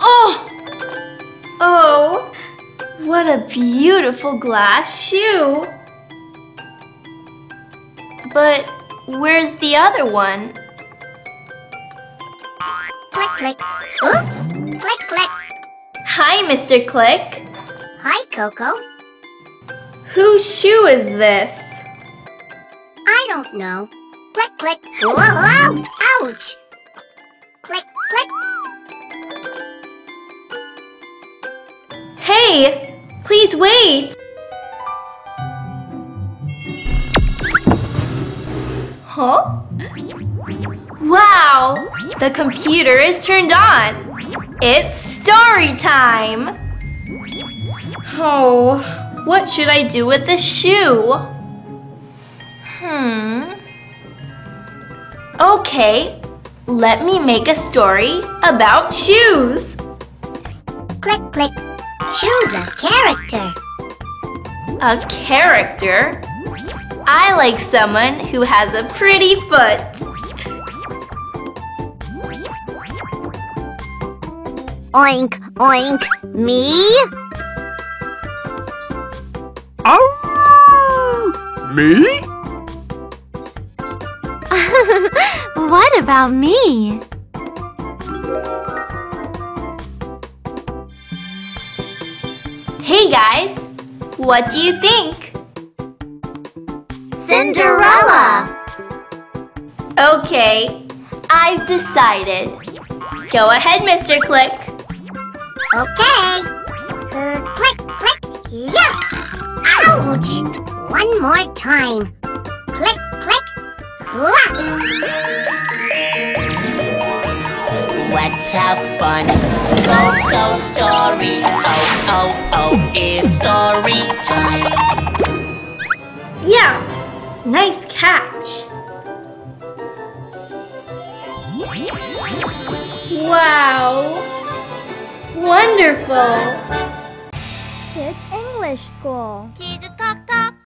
Oh! Oh! What a beautiful glass shoe! But where's the other one? Click, click. Oops. Click, click. Hi, Mr. Click. Hi, Coco. Whose shoe is this? I don't know. Click, click. Whoa, whoa. Ouch. Please wait! Huh? Wow! The computer is turned on! It's story time! Oh, what should I do with the shoe? Hmm. Okay, let me make a story about shoes. Click, click. Choose a character. A character? I like someone who has a pretty foot. Oink, oink. Me? Oh! Me? what about me? Hey guys, what do you think? Cinderella. Okay, I've decided. Go ahead, Mr. Click. Okay. Uh, click, click. Yeah. Ouch. One more time. Click, click. Whack. Let's have fun. Go, go, story. Oh, oh, oh, it's story time. Yeah, nice catch. Wow, wonderful. Kids English School. Kids Talk Talk.